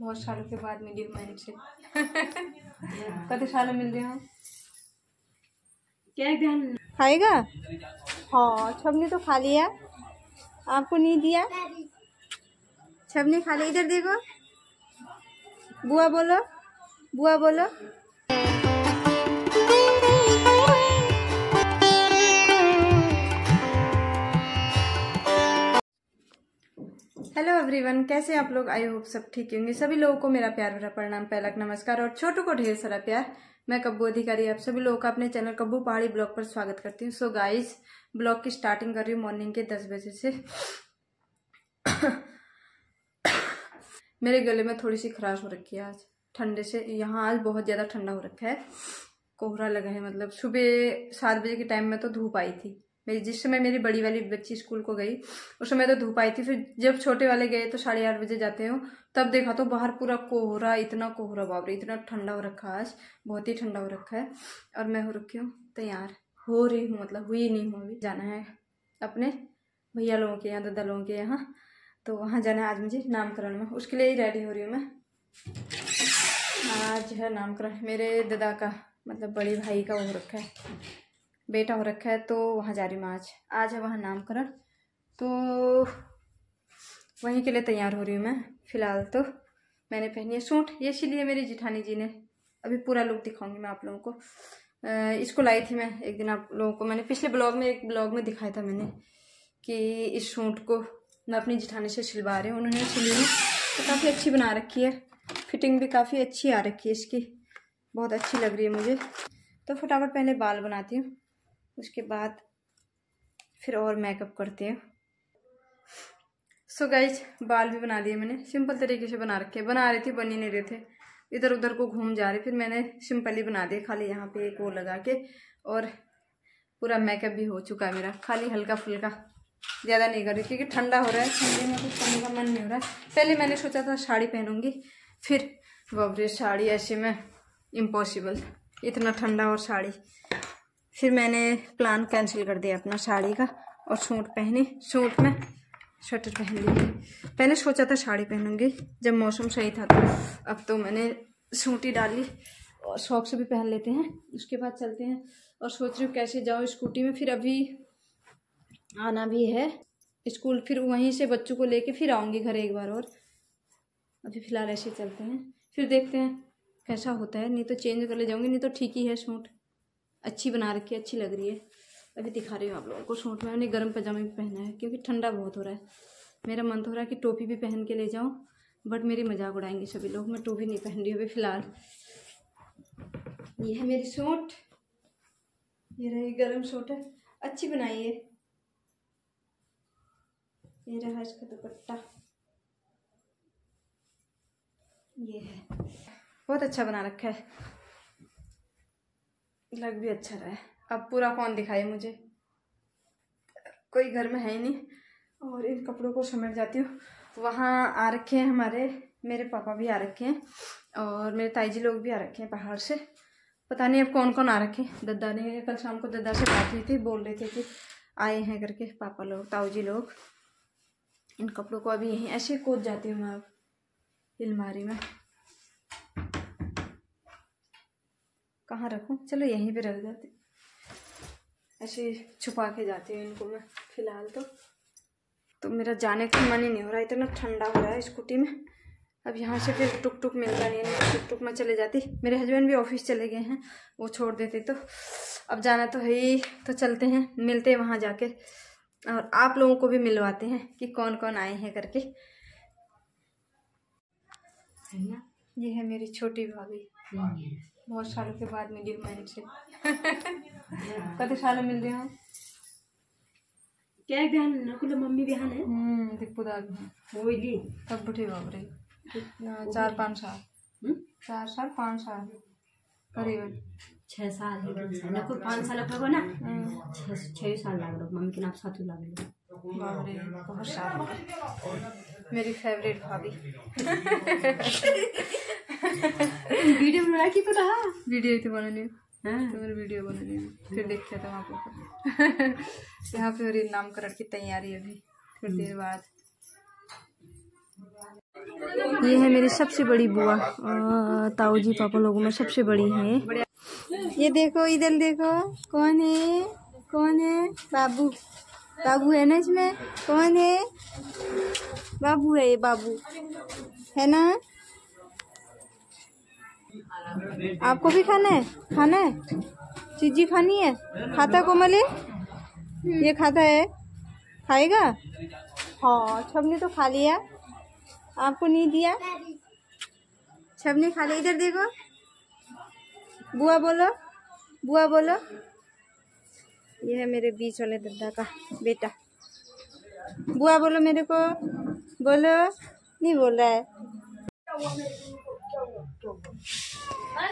बहुत सालों के बाद मिली हूँ मैं इनसे। कते सालों मिल रही हूँ? क्या ध्यान? खाएगा? हाँ छबने तो खा लिया। आपको नहीं दिया? छबने खा लिया। इधर देखो। बुआ बोलो। बुआ बोलो। हेलो एवरीवन कैसे आप लोग? आई होप सब ठीक होंगे। सभी लोगों को मेरा प्यार भरा प्रणाम पहला नमस्कार और छोटों को ढेर सारा प्यार। मैं कब्बू अधिकारी, आप सभी लोगों का अपने चैनल कब्बू पहाड़ी ब्लॉग पर स्वागत करती हूँ। सो गाइस ब्लॉग की स्टार्टिंग कर रही हूँ मॉर्निंग के दस बजे से। मेरे गले में थोड़ी सी खराश हो रखी है आज। ठंडे से, यहाँ आज बहुत ज़्यादा ठंडा हो रखा है। कोहरा लगा है मतलब सुबह सात बजे के टाइम में तो धूप आई थी। मेरी, जिस समय मेरी बड़ी वाली बच्ची स्कूल को गई, उस समय तो धूप आई थी, फिर जब छोटे वाले गए तो साढ़े आठ बजे जाते हो तब देखा तो बाहर पूरा कोहरा, इतना कोहरा बाबरे इतना ठंडा हो रखा आज, बहुत ही ठंडा हो रखा है, और मैं हो रखी हूँ तैयार, हो रही हूँ मतलब हुई नहीं हूँ अभी, जाना है अपने भैया लोगों के यहाँ, दादा लोगों के यहाँ तो वहाँ जाना है आज मुझे नामकरण में, उसके लिए ही रेडी हो रही हूँ मैं। आज है नामकरण, मेरे दादा का मतलब बड़े भाई का वो हो रखा है। बेटा हो रखा है तो वहाँ जा रही हूँ मैं आज। आज है वहाँ नामकरण तो वहीं के लिए तैयार हो रही हूँ मैं, फ़िलहाल तो। मैंने पहनी है सूट, ये इसीलिए मेरी जिठानी जी ने अभी पूरा लुक दिखाऊँगी मैं आप लोगों को। इसको लाई थी मैं एक दिन आप लोगों को। मैंने पिछले ब्लॉग में, एक ब्लॉग में दिखाया था मैंने कि इस सूट को मैं अपनी जिठानी से सिलवा रही हूँ, उन्होंने सिली है तो काफ़ी अच्छी बना रखी है। फिटिंग भी काफ़ी अच्छी आ रखी है इसकी, बहुत अच्छी लग रही है मुझे। तो फटाफट पहले बाल बनाती हूँ। उसके बाद फिर और मेकअप करते हैं। सो so गाइज़ बाल भी बना दिए मैंने। सिंपल तरीके से बना रखे बना रही थी, बन ही नहीं रहे थे। इधर उधर को घूम जा रही फिर मैंने सिंपल ही बना दिए। खाली यहाँ पे एक वो लगा के और पूरा मेकअप भी हो चुका है मेरा। खाली हल्का फुल्का ज़्यादा नहीं कर रही, क्योंकि ठंडा हो रहा है। ठंडे में कुछ करने का मन नहीं हो रहा है। पहले मैंने सोचा था साड़ी पहनूँगी। फिर बाबरे साड़ी ऐसे में इम्पॉसिबल इतना ठंडा और साड़ी। फिर मैंने प्लान कैंसिल कर दिया अपना साड़ी का और सूट पहने। सूट में स्वेटर पहन ली पहले सोचा था साड़ी पहनूँगी, जब मौसम सही था तो। अब तो मैंने सूट ही डाल और शौक से भी पहन लेते हैं। उसके बाद चलते हैं और सोच रही हूँ कैसे जाओ स्कूटी में। फिर अभी आना भी है स्कूल फिर वहीं से बच्चों को लेके फिर आऊँगी घर एक बार और। अभी फ़िलहाल ऐसे चलते हैं। फिर देखते हैं कैसा होता है। नहीं तो चेंज कर ले जाऊँगी, नहीं तो ठीक ही है सूट। अच्छी बना रखी है, अच्छी लग रही है। अभी दिखा रही हूँ आप लोगों को सूट में। मैंने गर्म पजामे भी पहना है, क्योंकि ठंडा बहुत हो रहा है। मेरा मन तो हो रहा है कि टोपी भी पहन के ले जाऊँ बट मेरी मज़ाक उड़ाएँगे सभी लोग। मैं टोपी नहीं पहन रही हूँ अभी फ़िलहाल। ये है मेरी सूट ये रही गर्म सूट है। अच्छी बनाई है। ये रहा इसका दुपट्टा। ये है। बहुत अच्छा बना रखा है। लग भी अच्छा रहा है। अब पूरा कौन दिखाए मुझे? कोई घर में है ही नहीं। और इन कपड़ों को समेट जाती हूँ। वहाँ आ रखे हैं हमारे, मेरे पापा भी आ रखे हैं और मेरे ताई जी लोग भी आ रखे हैं पहाड़ से। पता नहीं अब कौन कौन आ रखे दद्दा ने कल शाम को दद्दा से बात हुई थी, बोल रहे थे कि आए हैं करके पापा लोग ताऊ जी लोग। इन कपड़ों को अभी यहीं, ऐसे कूद जाती हूँ मैं अब अलमारी में। कहाँ रखूँ? चलो यहीं पे रख जाती ऐसे छुपा के जाती हूँ इनको मैं, फ़िलहाल तो। तो मेरा जाने का मन ही नहीं हो रहा, इतना ठंडा हो रहा है स्कूटी में। अब यहाँ से फिर टुक टुक मिलता नहीं है टुक टुक में चले जाती। मेरे हस्बैंड भी ऑफ़िस चले गए हैं, वो छोड़ देते तो। अब जाना तो है ही तो चलते हैं, मिलते हैं वहाँ जाके। और आप लोगों को भी मिलवाते हैं कि कौन कौन आए हैं करके। है ना? ये है मेरी छोटी भाभी। बहुत सालों के बाद मिली हूँ मैं इनसे कते सालों मिल रहे हूँ? क्या ध्यान नकुल मम्मी बिहान है। हम्म होइली तब बुढ़े बाबरे कितना चार पाँच साल। हम्म? चार साल पाँच साल। करीबन छः साल है साल नकुल पाँच साल लगभग ना हम्म, छः छः साल लग रहा मम्मी के नाम साथ लग रहा बाबरे बहुत साल। मेरी फेवरेट भाभी। रहा की पता है वीडियो ही तो बना लियो हाँ। तो मेरी वीडियो बना लियो फिर देखते थे वहाँ पर यहाँ पे मेरी नामकरण की तैयारी है अभी। थोड़ी देर बाद। ये है मेरी सबसे बड़ी बुआ। ताऊ जी पापा लोगों में सबसे बड़ी है। ये देखो इधर देखो। कौन है? कौन है? बाबू। बाबू है ना इसमें? कौन है? बाबू है ये बाबू। है ना? आपको भी खाना है? खाना है? चीजी खानी है? खाता कोमली? ये खाता है। खाएगा? हाँ सबने तो खा लिया। आपको नहीं दिया? सबने खा लिया इधर देखो। बुआ बोलो। बुआ बोलो। ये है मेरे बीच वाले दादा का बेटा। बुआ बोलो मेरे को। बोलो। नहीं बोल रहा है।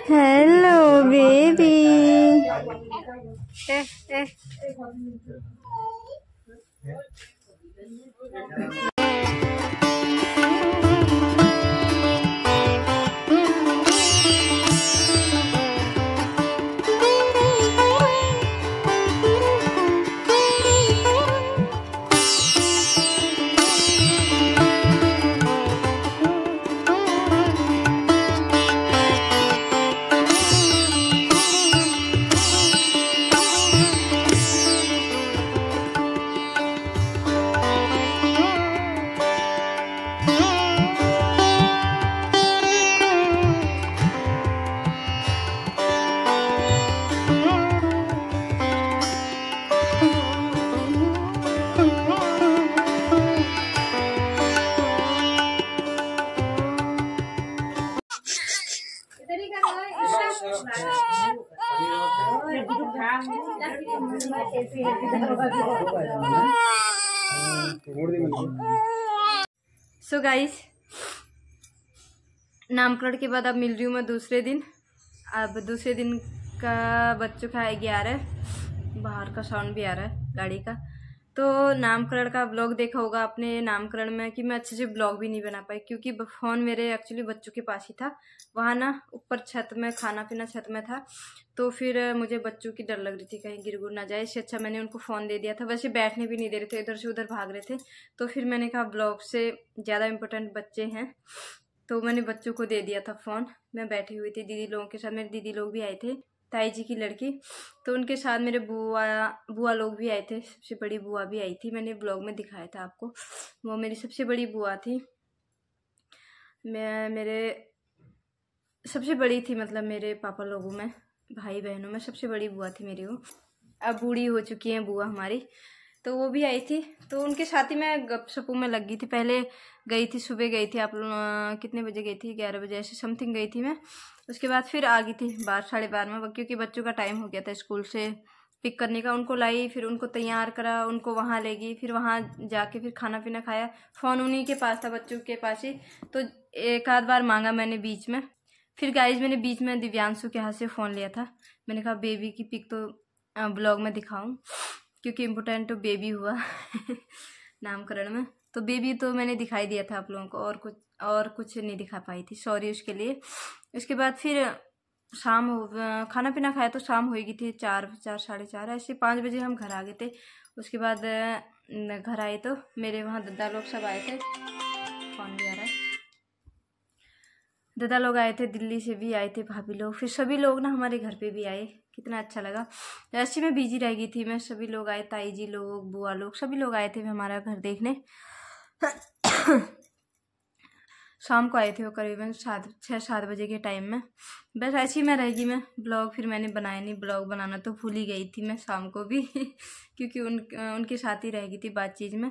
हेलो बेबी ए ए सो गाइस नामकरण के बाद अब मिल रही हूँ मैं दूसरे दिन। अब दूसरे दिन का बच्चों का है ग्यारह बाहर का साउंड भी आ रहा है गाड़ी का। तो नामकरण का ब्लॉग देखा होगा आपने नामकरण में कि मैं अच्छे से ब्लॉग भी नहीं बना पाई, क्योंकि फ़ोन मेरे एक्चुअली बच्चों के पास ही था। वहाँ ना ऊपर छत में, खाना पीना छत में था तो फिर मुझे बच्चों की डर लग रही थी, कहीं गिर गुर ना जाए। इससे अच्छा मैंने उनको फ़ोन दे दिया था। वैसे बैठने भी नहीं दे रहे थे, इधर से उधर भाग रहे थे। तो फिर मैंने कहा ब्लॉग से ज़्यादा इम्पोर्टेंट बच्चे हैं। तो मैंने बच्चों को दे दिया था फ़ोन मैं बैठी हुई थी, दीदी लोगों के साथ, मेरे दीदी लोग भी आए थे। ताई जी की लड़की। तो उनके साथ मेरे बुआ बुआ लोग भी आए थे। सबसे बड़ी बुआ भी आई थी। मैंने ब्लॉग में दिखाया था आपको। वो मेरी सबसे बड़ी बुआ थी। मैं, मेरे सबसे बड़ी थी मतलब मेरे पापा लोगों में भाई बहनों में सबसे बड़ी बुआ थी मेरी वो। अब बूढ़ी हो चुकी हैं बुआ हमारी। तो वो भी आई थी। तो उनके साथ ही मैं गपशपों में लग गई थी। पहले गई थी, सुबह गई थी आप कितने बजे गई थी? ग्यारह बजे, ऐसे समथिंग गई थी मैं। उसके बाद फिर आ गई थी बारह साढ़े बारह में, क्योंकि बच्चों का टाइम हो गया था स्कूल से पिक करने का। उनको लाई, फिर उनको तैयार करा, उनको वहाँ ले गई, फिर वहाँ जाके फिर खाना पीना खाया। फ़ोन उन्हीं के पास था, बच्चों के पास ही। तो एक आध बार मांगा मैंने बीच में। फिर गाइज़ मैंने बीच में दिव्यांशु के हाथ से फ़ोन लिया था। मैंने कहा बेबी की पिक तो ब्लॉग में दिखाऊँ। क्योंकि इम्पोर्टेंट तो बेबी हुआ नामकरण में। तो बेबी तो मैंने दिखाई दिया था आप लोगों को, और कुछ और कुछ नहीं दिखा पाई थी। सॉरी उसके लिए। उसके बाद फिर शाम हो, खाना पीना खाया तो शाम हो गई थी, चार चार, साढ़े चार, ऐसे पाँच बजे हम घर आ गए थे। उसके बाद घर आए तो मेरे वहाँ दादा लोग सब आए थे। दादा लोग आए थे, दिल्ली से भी आए थे भाभी लोग। फिर सभी लोग ना हमारे घर पे भी आए। कितना अच्छा लगा। ऐसे मैं बिज़ी रह गई थी, मैं सभी लोग आए ताई जी लोग, बुआ लोग, सभी लोग आए थे हमारा घर देखने। शाम को आए थे वो करीबन सात छः सात बजे के टाइम में। बस ऐसे ऐसी मैं रहेगी मैं। ब्लॉग फिर मैंने बनाया नहीं ब्लॉग बनाना तो भूल ही गई थी मैं शाम को भी। क्योंकि उन, उनके साथ ही रह गई थी बातचीत में।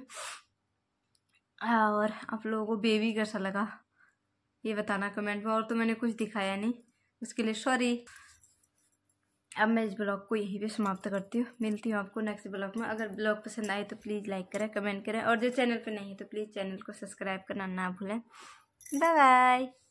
और आप लोगों को बेबी कैसा लगा? ये बताना कमेंट में, और तो मैंने कुछ दिखाया नहीं। उसके लिए सॉरी अब मैं इस ब्लॉग को यहीं पे समाप्त करती हूँ। मिलती हूँ आपको नेक्स्ट ब्लॉग में। अगर ब्लॉग पसंद आए तो प्लीज़ लाइक करें कमेंट करें। और जो चैनल पे नहीं है तो प्लीज़ चैनल को सब्सक्राइब करना ना भूलें। Bye bye